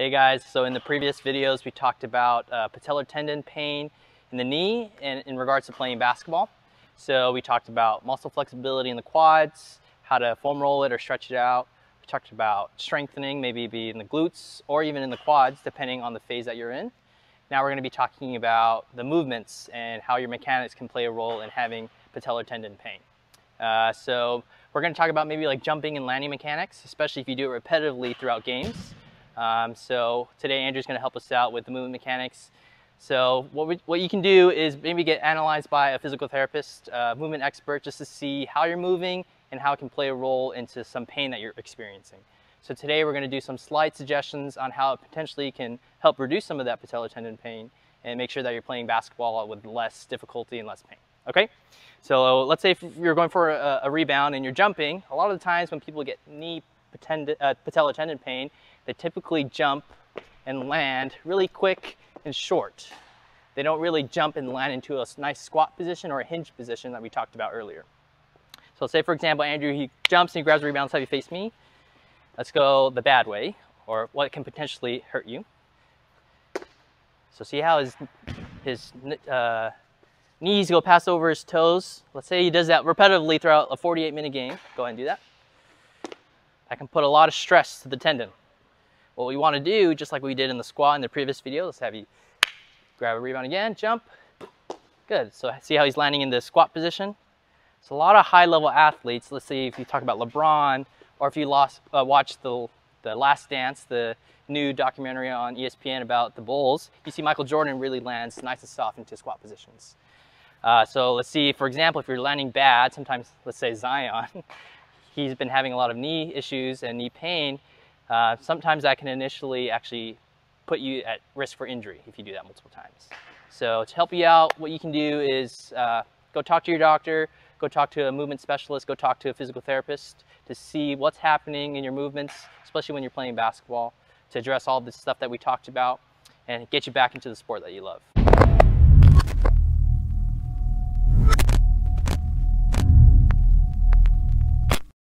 Hey guys, so in the previous videos we talked about uh, patellar tendon pain in the knee and in regards to playing basketball. So we talked about muscle flexibility in the quads, how to foam roll it or stretch it out. We talked about strengthening, maybe be in the glutes or even in the quads, depending on the phase that you're in. Now we're gonna be talking about the movements and how your mechanics can play a role in having patellar tendon pain. Uh, so we're going to talk about maybe like jumping and landing mechanics, especially if you do it repetitively throughout games. Um, so today Andrew's going to help us out with the movement mechanics. So what, we, what you can do is maybe get analyzed by a physical therapist, uh, movement expert, just to see how you're moving and how it can play a role into some pain that you're experiencing. So today we're going to do some slight suggestions on how it potentially can help reduce some of that patellar tendon pain and make sure that you're playing basketball with less difficulty and less pain. Okay? So let's say if you're going for a, a rebound and you're jumping, a lot of the times when people get knee uh, patellar tendon pain, they typically jump and land really quick and short. They don't really jump and land into a nice squat position or a hinge position that we talked about earlier. So say for example, Andrew, he jumps and he grabs the rebound, you face me. Let's go the bad way, or what can potentially hurt you. So see how his, his uh, knees go past over his toes. Let's say he does that repetitively throughout a 48 minute game. Go ahead and do that. That can put a lot of stress to the tendon. What we want to do, just like we did in the squat in the previous video, let's have you grab a rebound again, jump. Good, so see how he's landing in the squat position? So a lot of high level athletes, let's say if you talk about LeBron, or if you lost, uh, watch the, the Last Dance, the new documentary on ESPN about the Bulls, you see Michael Jordan really lands nice and soft into squat positions. Uh, so let's see, for example, if you're landing bad, sometimes let's say Zion, he's been having a lot of knee issues and knee pain. Uh, sometimes that can initially actually put you at risk for injury if you do that multiple times. So to help you out, what you can do is uh, go talk to your doctor, go talk to a movement specialist, go talk to a physical therapist to see what's happening in your movements, especially when you're playing basketball, to address all this stuff that we talked about and get you back into the sport that you love.